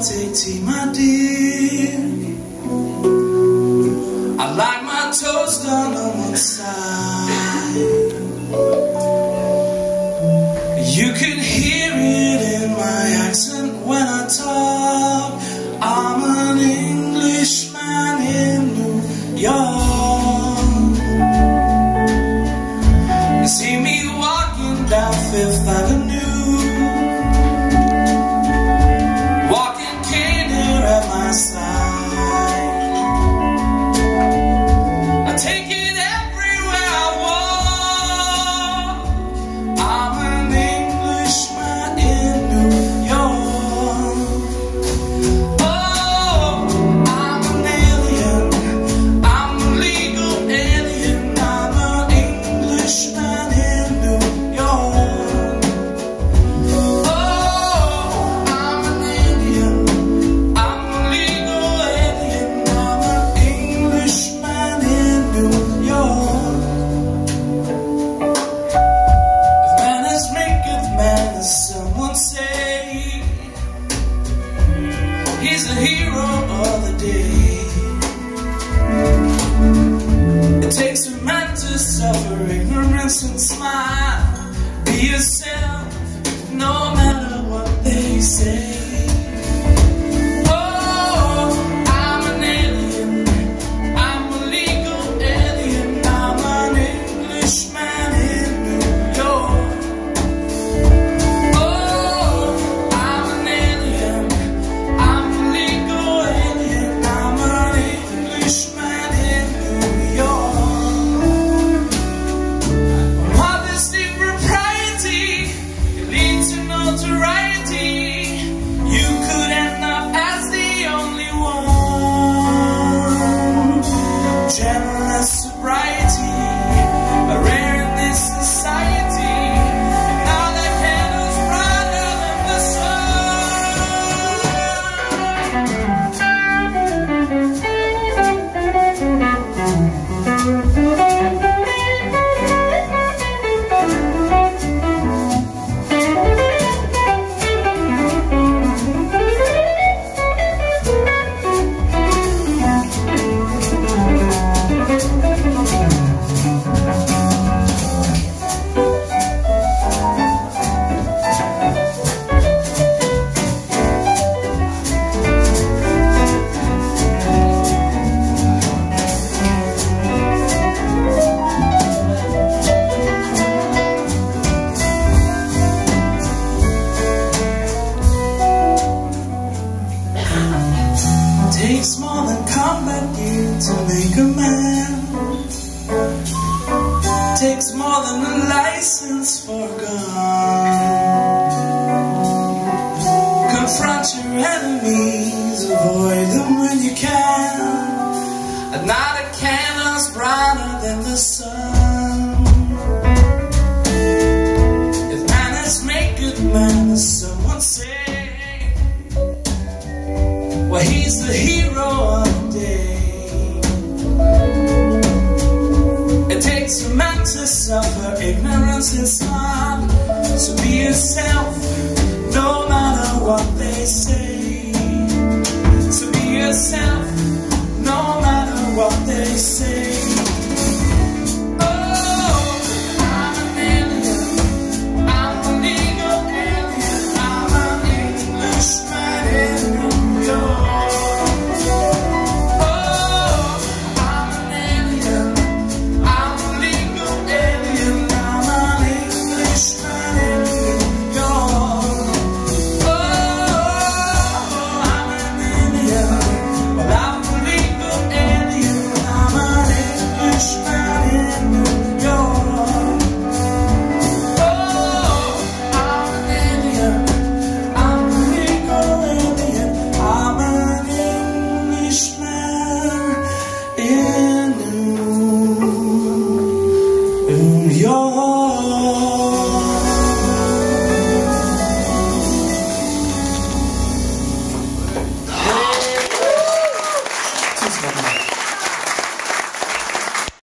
take tea, my dear. I like my toast done on one side. You can hear it in my accent when I talk. I'm an Englishman in New York. He's the hero of the day. It takes a man to suffer ignorance and smile. Make a man. Takes more than a license for gun. Confront your enemies, avoid them when you can. At night a candle's brighter than the sun. If manners make good manners, someone say. Well, he's the hero It takes a man to suffer ignorance and smart. So be yourself, no matter what they say. So be yourself, no matter what they say.